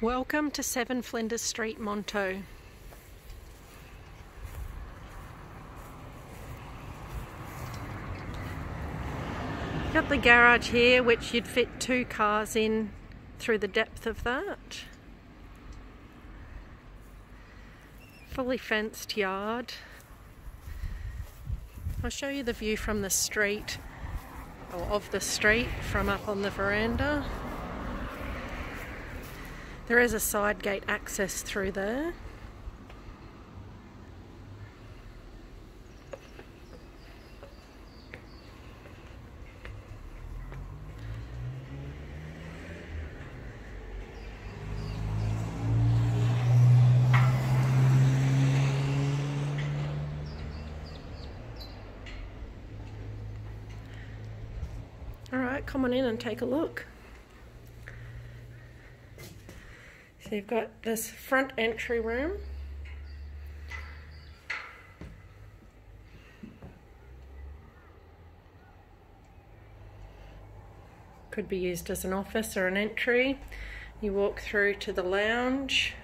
Welcome to 7 Flinders Street, Monto. Got the garage here which you'd fit two cars in through the depth of that. Fully fenced yard. I'll show you the view from the street, or of the street from up on the veranda. There is a side gate access through there. All right, come on in and take a look. So you've got this front entry room. Could be used as an office or an entry. You walk through to the lounge.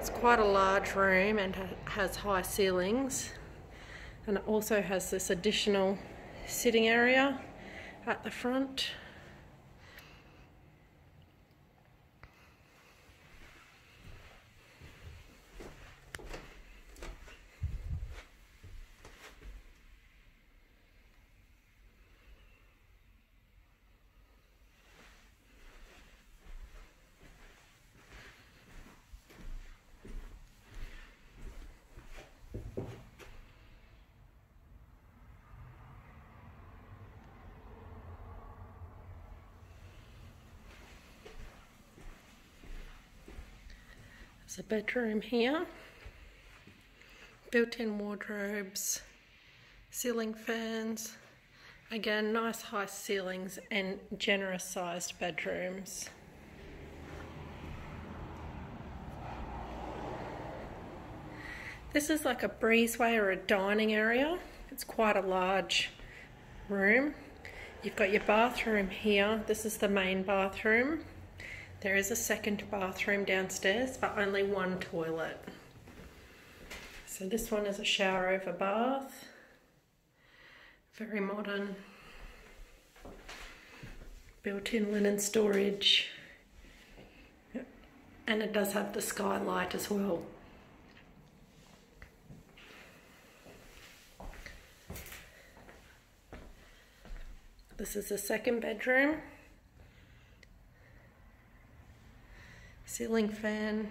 It's quite a large room and has high ceilings. And it also has this additional sitting area at the front. There's a bedroom here. Built-in wardrobes, ceiling fans. Again, nice high ceilings and generous sized bedrooms. This is like a breezeway or a dining area. It's quite a large room. You've got your bathroom here. This is the main bathroom. There is a second bathroom downstairs, but only one toilet. So this one is a shower over bath. Very modern. Built-in linen storage. And it does have the skylight as well. This is the second bedroom. Ceiling fan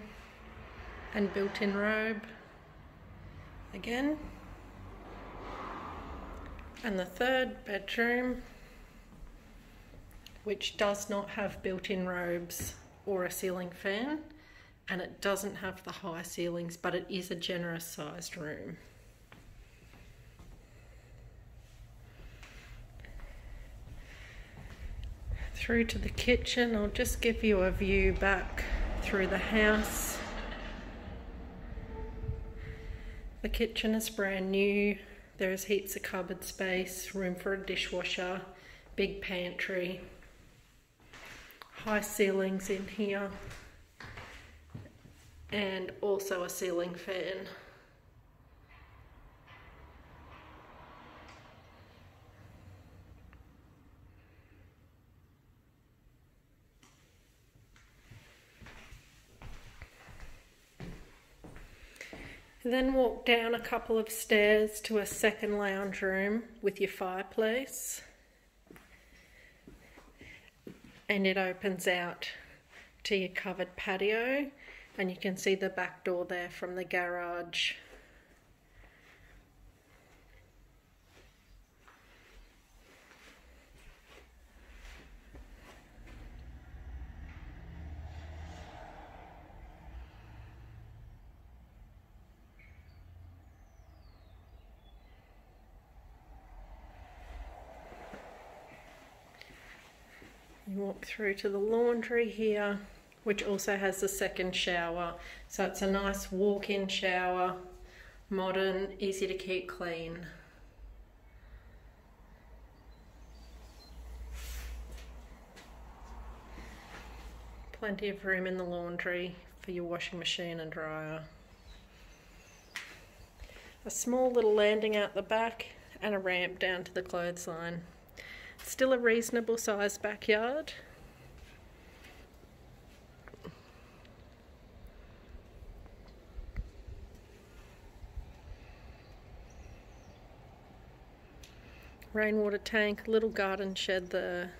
and built-in robe again. And the third bedroom, which does not have built-in robes or a ceiling fan, and it doesn't have the high ceilings, but it is a generous sized room. Through to the kitchen, I'll just give you a view back through the house. The kitchen is brand new. There's heaps of cupboard space, room for a dishwasher, big pantry, high ceilings in here, and also a ceiling fan. Then walk down a couple of stairs to a second lounge room with your fireplace. And it opens out to your covered patio, and you can see the back door there from the garage. Walk through to the laundry here, which also has the second shower. So it's a nice walk-in shower, modern, easy to keep clean. Plenty of room in the laundry for your washing machine and dryer. A small little landing out the back and a ramp down to the clothesline. Still a reasonable sized backyard. Rainwater tank, little garden shed there.